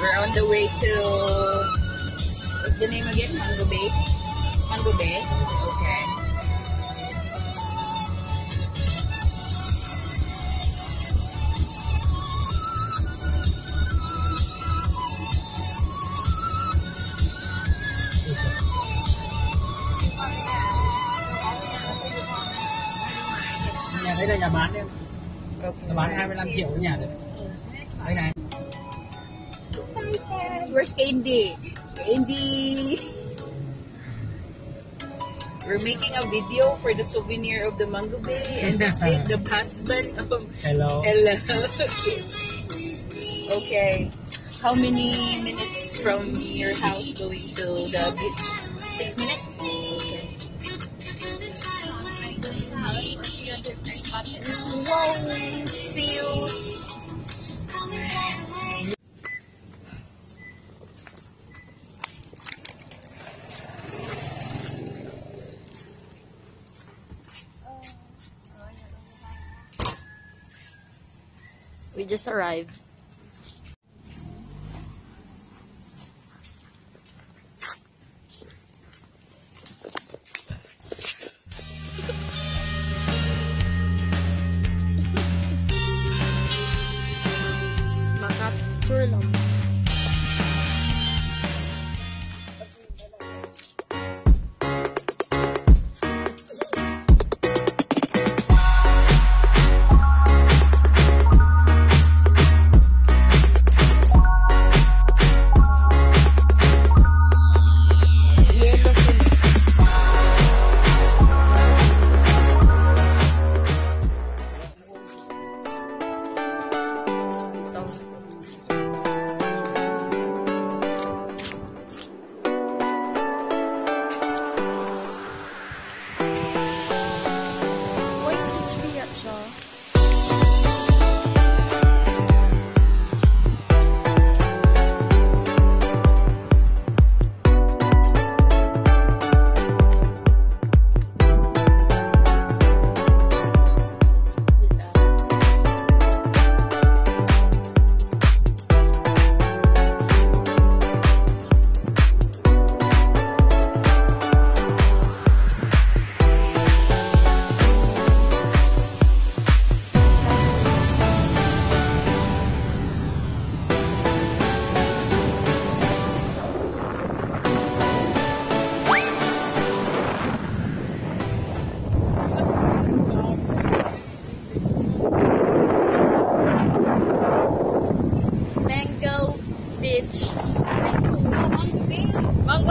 We're on the way to what's the name again? Mango Bay. Mango Bay. Okay. nhà đấy là nhà bán em Okay. nhà bán 25 triệu cái nhà đấy đây này Excited. Where's Candy? Candy. We're making a video for the souvenir of the Mango Bay, and this is the husband of hello Ella. okay. How many minutes from your house going to the beach? Six minutes? Okay. Wow! See you! We just arrived.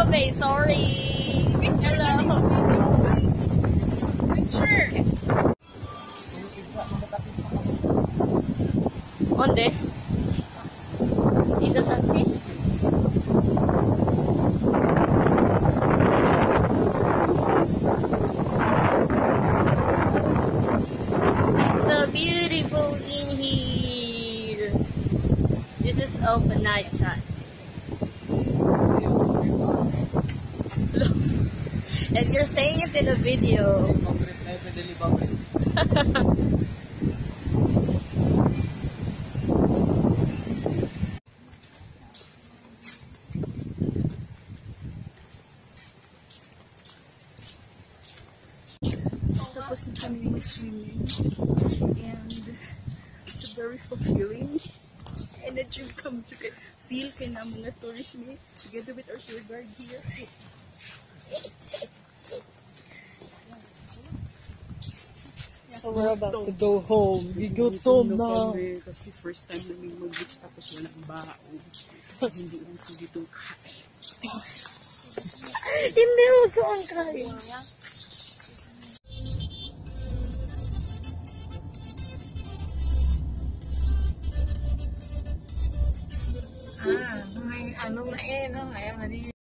Bay, sorry. Hello. Sure. Onde? Is taxi? It's so beautiful in here. This is open night time. And you're saying it in a video. Tapos na kami mag-swimming. And it's very fulfilling. And that you come get- feel kay na mga tourists me together with our tour guide here. So we're about to go home gigutom na kami kasi first time namin mag-beach tapos walang baon. Kasi hindi uso dito kain. Hindi mo saan kain. Ah, may ano na eh, no? Ayan na